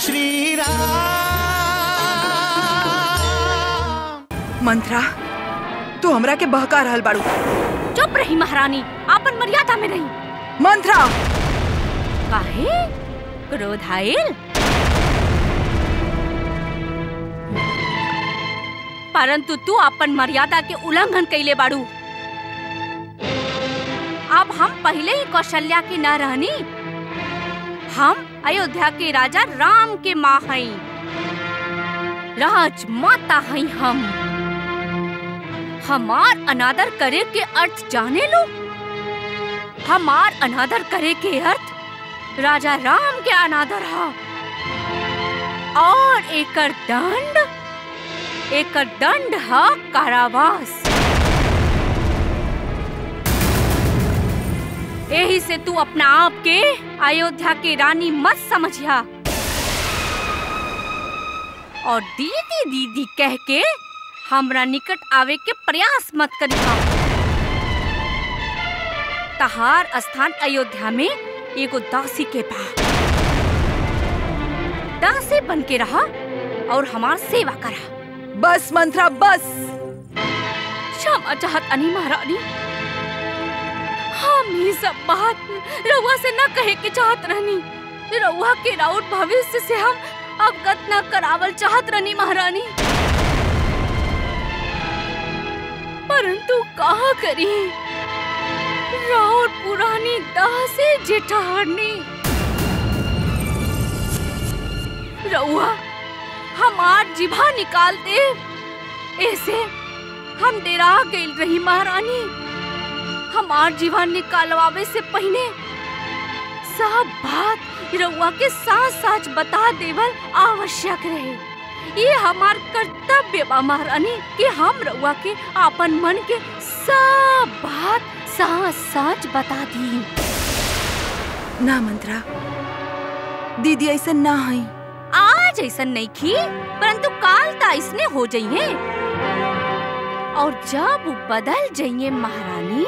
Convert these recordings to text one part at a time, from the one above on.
श्री राम। मंत्रा तू हमरा के बहका रहल बाड़ू। चुप रही महारानी आपन मर्यादा में रही। मंत्रा! काहे? क्रोध आयल परंतु तू अपन मर्यादा के उल्लंघन कैले बाड़ू। अब हम पहले ही कौशल्या की न रहनी। हम अयोध्या के राजा राम के माँ हई राज माता हई हम। हमार अनादर करे के अर्थ जाने लो। हमार अनादर करे के अर्थ राजा राम के अनादर हा। और एकर दंड एकर दंड हा कारावास। यही से तू अपना आप के अयोध्या के रानी मत समझिया। और दीदी दीदी कह के हमरा निकट आवे के प्रयास मत करिहा। तहार स्थान अयोध्या में एगो दासी के बा। दासी बन के रहा और हमार सेवा करा। बस मंत्रा बस। क्षमा चाहत अनी महारानी। हम ही सब बात रउआ से न कहे के चाहत रहनी। रउआ के राउत भविष्य से हम अवगत न करावल चाहत रहनी महारानी। परंतु कहा करी? राउत पुरानी दासी जेठानी रउआ हमार जिभा निकाल दे। ऐसे हम डेरा गई रही महारानी। हमार जीवन निकालवावे से पहले सब बात रउआ के साथ साथ बता देवल आवश्यक रहे। ये हमार कर्तव्य बा महारानी कि हम रउआ के आपन मन के सब बात साथ साथ बता दी ना मंत्रा दीदी ऐसा ना है। आज ऐसा नहीं की परंतु काल ता इसने हो जाइए और जब बदल जाइए महारानी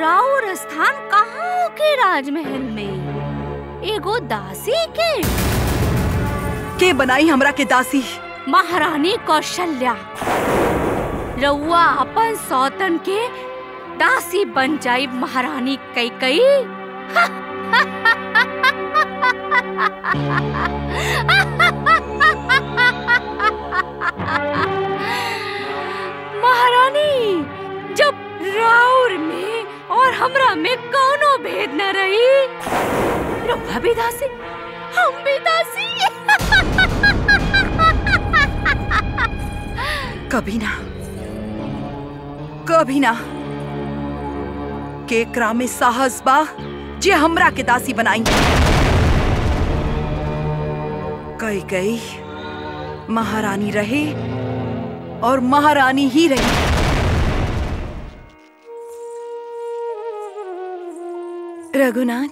राउर स्थान कहाँ के राजमहल में? एगो दासी के? के बनाई हमरा के दासी? महारानी कौशल्या। रउआ अपन सौतन के दासी बन जाई महारानी कई कई महारानी जब राउर में हमरा में कोनो भेद न रही। रउआ भी दासी, हम भी दासी। कभी ना कभी ना। केकरा में साहस बा, जे हमरा के दासी बनाई। कई कई महारानी रहे और महारानी ही रही। रघुनाथ।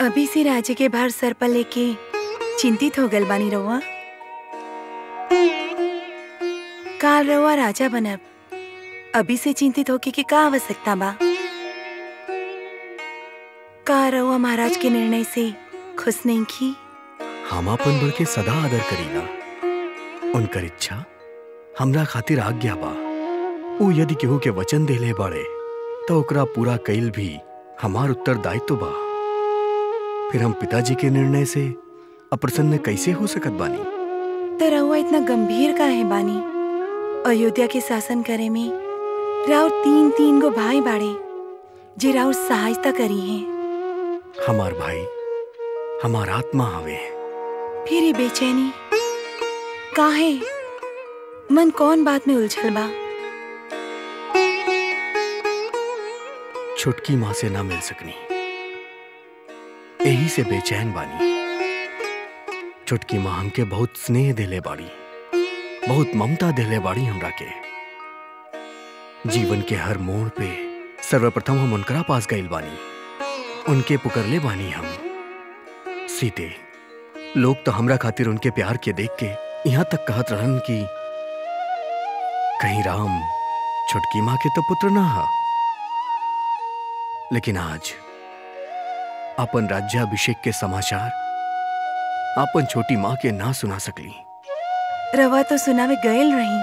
अभी से राज्य के बाहर सर पर लेके चिंतित हो गल बानी रउआ। काल रउआ राजा बनब। अभी से चिंतित होके कि का आवश्यकता बा। का रउआ महाराज के निर्णय से खुश नहीं की? हम अपन बड़ के सदा आदर करीला उनकर इच्छा, हमरा खातिर आज्ञा बा। ऊ यदि केहू के वचन देले बाड़े तो ओकरा पूरा कईल भी हमार उत्तरदायित्व बा। फिर हम पिताजी के निर्णय से अप्रसन्न कैसे हो सकत बानी? तो रउआ इतना गंभीर का है बानी। अयोध्या के शासन करे में राउर तीन तीन गो भाई बाड़े जे राउर सहायता करी है। हमार भाई हमार आत्मा हवे फिर बेचैनी काहे? मन कौन बात में उलझल बा? छुटकी माँ से ना मिल सकनी। यही से बेचैन बानी। छुटकी माँ हमके बहुत स्नेह देले बाड़ी। बहुत ममता देले बाड़ी हमरा के। जीवन के हर मोड़ पे सर्वप्रथम हम उनकरा पास गइल बानी। उनके पुकरले बानी हम। सीते, लोग तो हमरा खातिर उनके प्यार के देख के यहाँ तक कहत रहन कि, कहीं राम, छुटकी माँ के तो पुत्र ना हा। लेकिन आज अपन राज्याभिषेक के समाचार अपन छोटी माँ के ना सुना सकली। रवा तो सुनावे गयल रही।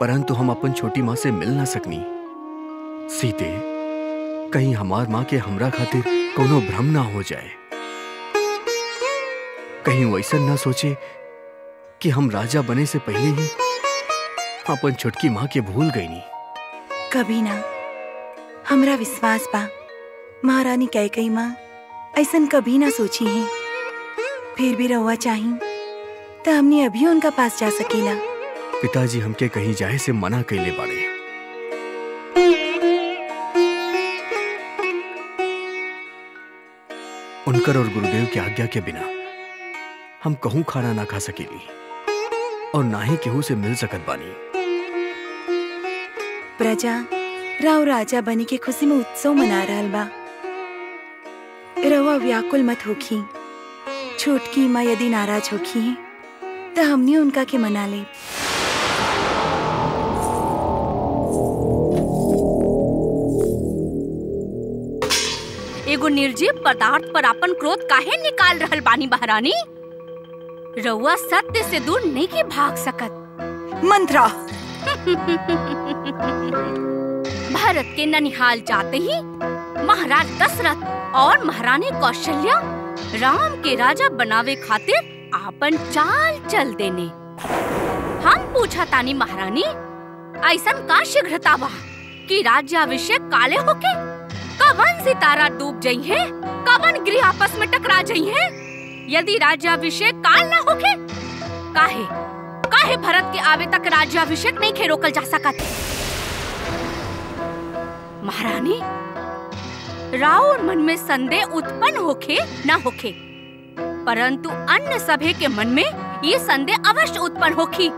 परंतु हम अपन छोटी माँ से मिल ना सकनी। सीते कहीं हमार माँ के हमरा खातिर कोनो भ्रम ना हो जाए। कहीं वैसा ना सोचे कि हम राजा बने से पहले ही अपन छोटकी माँ के भूल गई नी कभी ना। हमरा विश्वास बा। महारानी कैकई माँ ऐसन कभी ना सोची है। फिर भी रहुआ चाही तो हमने अभी उनका पास जा सकेला। पिताजी हमके कहीं जाए से मना कैले बाड़े। उनकर और गुरुदेव की आज्ञा के बिना हम कहूँ खाना ना खा सकेली और ना ही केहू से मिल सकत बानी। प्रजा राव राजा बने के खुशी में उत्सव मना रहल बा। रहुआ व्याकुल मत होखी। छोटकी माँ यदि नाराज़ होखी है तो हमने उनका के मना ले। एगो निर्जीव पदार्थ पर अपन क्रोध काहे निकाल रहल बानी महारानी? रउआ सत्य से दूर नहीं के भाग सकत। मंत्रा। भारत के ननिहाल जाते ही महाराज दशरथ और महारानी कौशल्या राम के राजा बनावे खातिर आपन चाल चल देने। हम पूछा तानी महारानी ऐसा का शीघ्रता बा कि राज्याभिषेक काले होके कवन सितारा डूब जाई है, कवन गृह आपस में टकरा जाई है? यदि राज्याभिषेक काल ना होके, काहे काहे भरत के आवे तक राज्याभिषेक नहीं खे रोकल जा सकत? महारानी? राउर मन में संदेह उत्पन्न होखे ना होखे। परंतु अन्य सभे के मन में ये संदेह अवश्य उत्पन्न होखी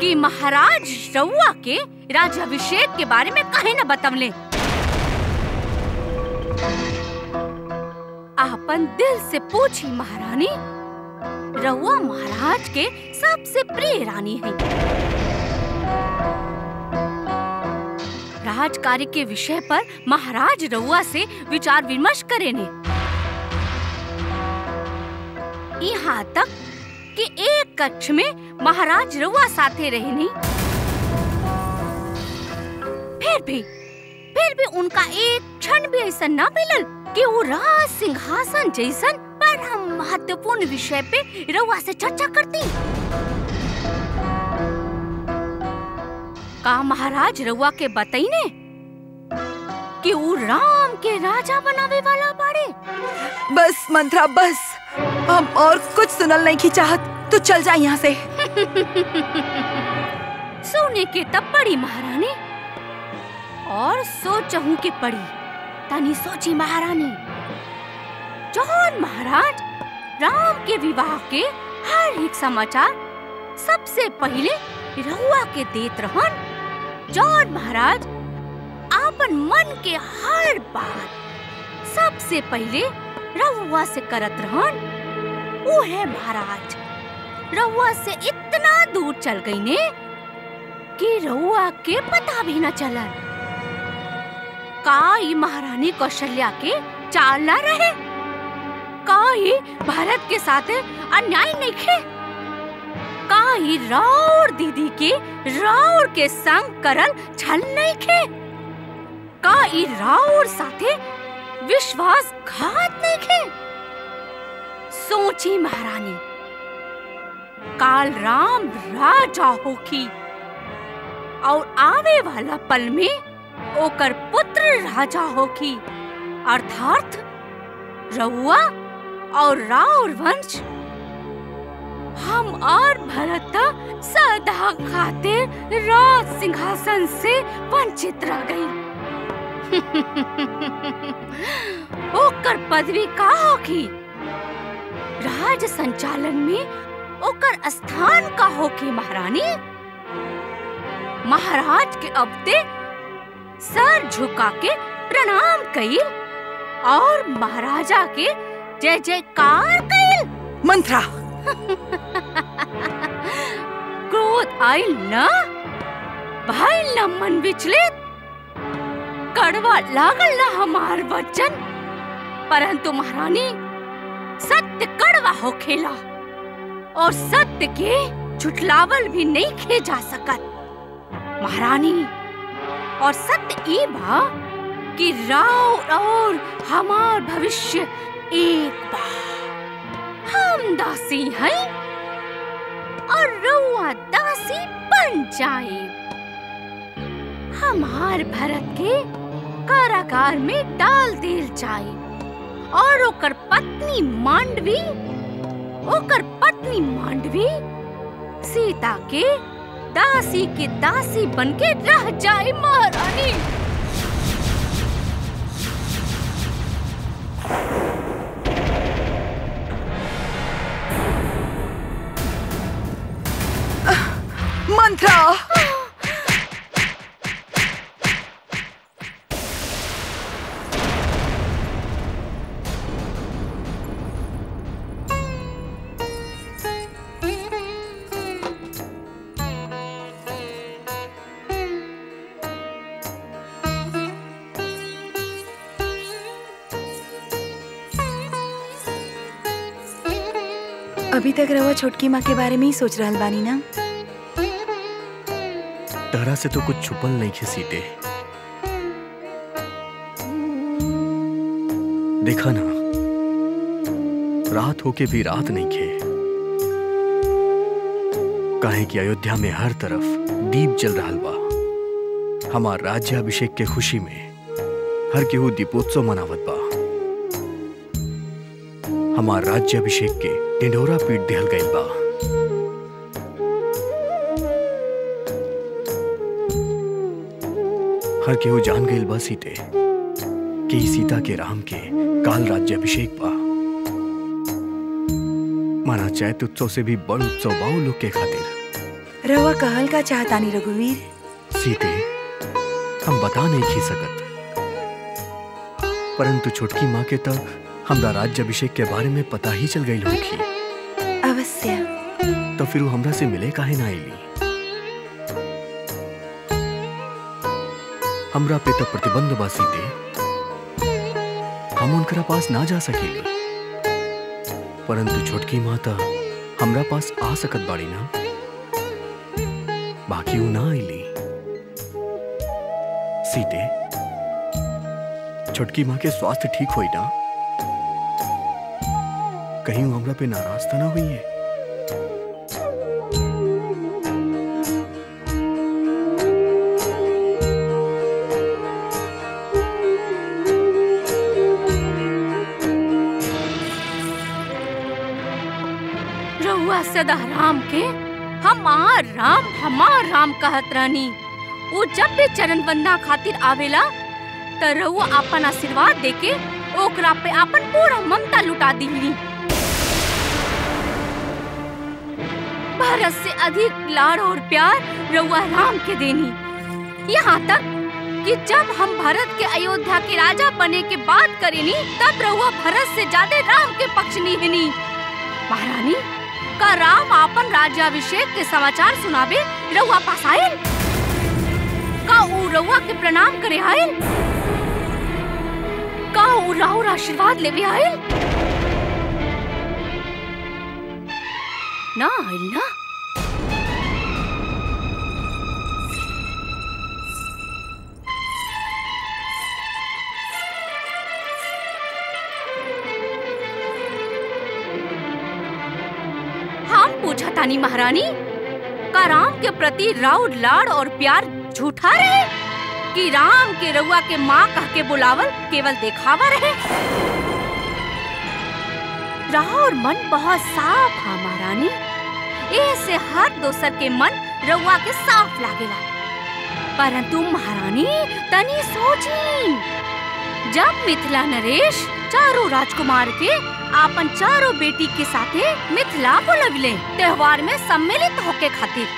कि महाराज रउआ के राज्याभिषेक के बारे में कहे न बतवले। आपन दिल से पूछी, महारानी, रउआ महाराज के सबसे प्रिय रानी है। राजकार्य के विषय पर महाराज रउआ से विचार विमर्श करे ने यहाँ तक कि एक कक्ष में महाराज रउआ साथे रहनी। फिर भी फिर भी उनका एक क्षण भी ऐसा न मिलल कि वो राज सिंहासन जैसन पर हम महत्वपूर्ण विषय पे रउआ से चर्चा करती। का महाराज रउआ के बतईने कि वो राम के राजा बनावे वाला बाड़े। बस मंत्रा बस। हम और कुछ सुनल नहीं की चाहत तो चल जा यहाँ से। सोने के तब पड़ी महारानी और सोचहूं के पड़ी तनी सोची महारानी। जौन महाराज राम के विवाह के हर एक समाचार सबसे पहले रहुआ के देत रहन। जौन महाराज, आपन मन के हर बात सबसे पहले रहुआ से करत रहन। वो है महाराज रहुआ से इतना दूर चल गई ने कि रहुआ के पता भी न चलल का ई महारानी कौशल्या के चाल ना रहे। का ई भारत के साथ अन्याय नहीं खे का ई राउर दीदी के राउर के संग करल छल नहीं खे। का ई राउर साथे विश्वासघात नहीं खे? सोची महारानी, काल राम राजा होखी और आवे वाला पल में ओकर पुत्र राजा होखी अर्थात रउआ और राउर वंश हम और भरत सदा खातिर राज सिंहासन से वंचित रह गई। ओकर पदवी का होखी? राज संचालन में ओकर स्थान का होखी महारानी? महाराज के अबते सर झुका के प्रणाम कइल और महाराजा के जय जयकार कइल। मंत्रा क्रोध आइल न? भइल न मन विचलित। कड़वा लागल ना हमार वचन। परंतु महारानी, सत्य कड़वा होखेला और सत्य के झुटलावल भी नहीं खे जा सकत। महारानी, और सत्य ई बा कि राव और हमार भविष्य एक बा। हम दासी हैं और रउआ दासी बन जाए। हमार भरत के कारागार में डाल दिल जाए और ओकर पत्नी मांडवी, ओकर पत्नी मांडवी सीता के दासी के दासी बनके रह जाए महारानी। मंत्रा अभी तक रवा छोटकी माँ के बारे में ही सोच रहा बानी ना? तरह से तो कुछ छुपल नहीं खे सीते। देखा ना, रात होके भी रात नहीं खे। काहे कि अयोध्या में हर तरफ़ दीप जल रहा बा हमार राज्याभिषेक के खुशी में हर केहू दीपोत्सव मनावत बा। हमार राज्याभिषेक के ढिंढोरा पीट दिहल गइल बा। हर केहू जान गइल बा सीते कि सीता के राम के काल राज्याभिषेक बा माना चैत उत्सव से भी बड़ उत्सव बा लोग के खातिर। रवा कहल का चाहतानी रघुवीर। सीते हम बता नहीं खी सकत। परंतु छोटकी माँ के तो हमरा राज्याभिषेक के बारे में पता ही चल गई होगी अवश्य। तो फिर वो हमरा से मिले काहे ना आईली हमरा पे तो प्रतिबंध बा सीते हम उनकरा पास ना जा सकेली परंतु छोटकी माता, हमरा पास आ सकत बाड़ी ना। बाकी वो ना आईली। सीते, छोटकी माँ के स्वास्थ्य ठीक होई ना? कहीं हमरा पे नाराज़ तो ना हुई है? सदा राम के, हमार राम हमार राम कहत रहनी। वो जब भी चरण वंदना खातिर आवेला त रउआ अपन आशीर्वाद देके ओकरा पे अपन पूरा ममता लुटा दिली भारत से अधिक लाड़ और प्यार रउआ राम के देनी। यहाँ तक कि जब हम भरत के अयोध्या के राजा बने के बात करेनी, तब रहुआ भरत से ज़्यादा राम के पक्ष निहनी। महारानी का राम आपन राज्याभिषेक के समाचार सुनावे रउआ पास आयल का ऊ रउआ के प्रणाम करे आयल का ऊ राहुर आशीर्वाद लेवे आयल ना आयल ना। पूछा तानी महारानी? का राम के प्रति राउर लाड़ और प्यार झूठा रहे? कि राम के रउआ के माँ कह के बुलावल केवल देखावा रहे? राहुर मन बहुत साफ़ है महारानी। ऐसे हर दोसर के मन रउआ के साफ़ लागेला। परंतु महारानी, तनी सोची जब मिथिला नरेश चारों राजकुमार के आपन चारों बेटी के साथे मिथिला बुलवले त्योहार में सम्मिलित होके खातिर।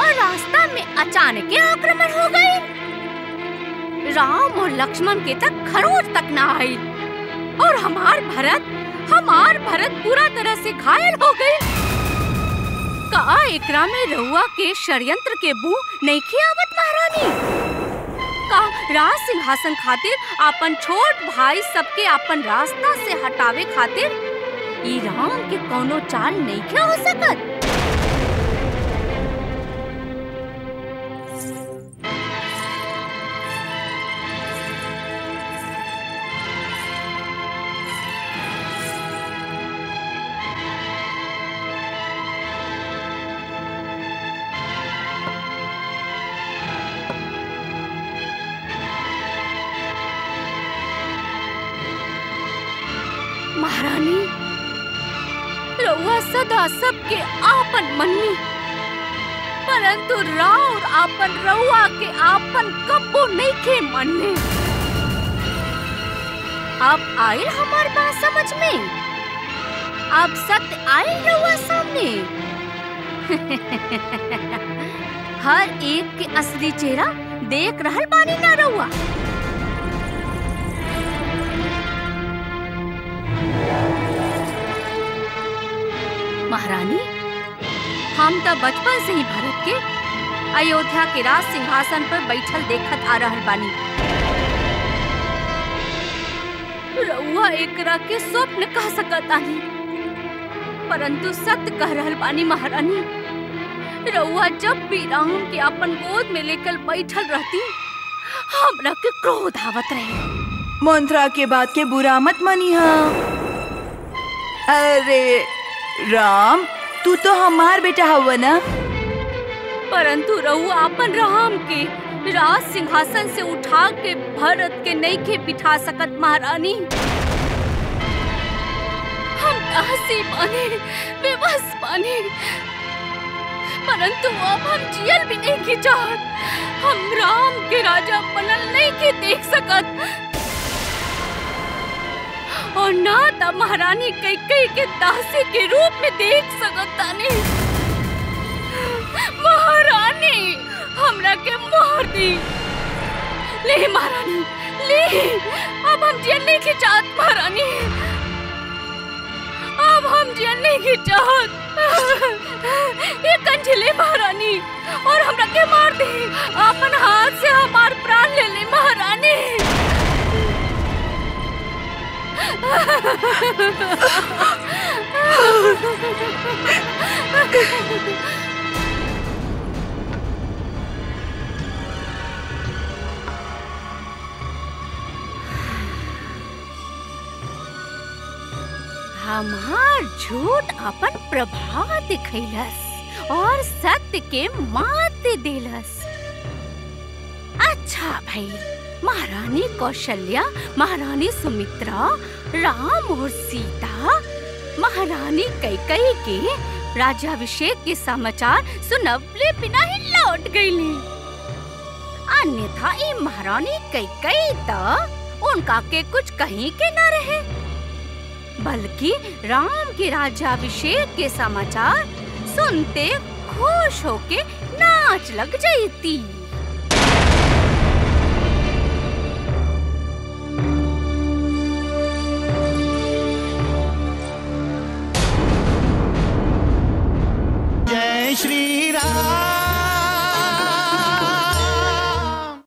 और रास्ता में अचानक आक्रमण हो गए। राम और लक्ष्मण के तक खरोच तक ना आई। और हमार भरत हमार भरत पूरा तरह से घायल हो गए। का एकरा में रहुआ के षड्यंत्र के बू नहीं खियावत महारानी। का राज सिंहासन खातिर अपन छोट भाई सबके अपन रास्ता से हटावे खातिर ई राम के कोनो चाल नहीं क्या हो सकत? रउआ सबके आपन मननी। परंतु राउर आपन रउआ के आपन कब्बो नहीं के मनने। अब आयल हमार बात समझ में। अब सत्य आए रउआ सामने। हर एक के असली चेहरा देख रहल बानी ना रउआ महारानी, हम तो बचपन से ही भरत के अयोध्या के राज सिंहासन पर बैठल देखत आ रहल बानी। रउआ एकरा के स्वप्न कह सकत आनी। परंतु सत्य कह रहल बानी महारानी, रउआ जब भी राम के अपन गोद में लेकर बैठल रहती, हमरा के क्रोध आवत रहे। मंत्रा के बात के बुरा मत मानी हाँ अरे राम, तू तो हमार बेटा हवा ना? परंतु रउआ अपन राम के, राज सिंहासन से उठा के भरत के नहीं के बिठा सकत महारानी। हम हँसी पानी बेबस पानी परंतु अब हम जियल भी नहीं की चाहत। हम राम के राजा बनल नहीं के देख सकत। और ना त महारानी कई कई के दासी के रूप में देख सकत तानी। महारानी, हमरा के मार दी। ले महारानी, ले। अब हम जियन नहीं की चाहत महारानी। अब हम जियन नहीं की चाहत ये कंजले महारानी, और हमरा के मार दे। अपन हाथ से हमार प्राण ले ले, महारानी। हमार झूठ अपन प्रभाव दिखैलस और सत्य के मात देलस। अच्छा भाई। महारानी कौशल्या, महारानी सुमित्रा, राम और सीता, महारानी कैकई के राज्याभिषेक के समाचार सुनवले बिना ही लौट गईली। अन्यथा महारानी कैकई त उनका के कुछ कहीं के न रहे, बल्कि राम के राज्याभिषेक के समाचार सुनते खुश होके नाच लग जाती श्री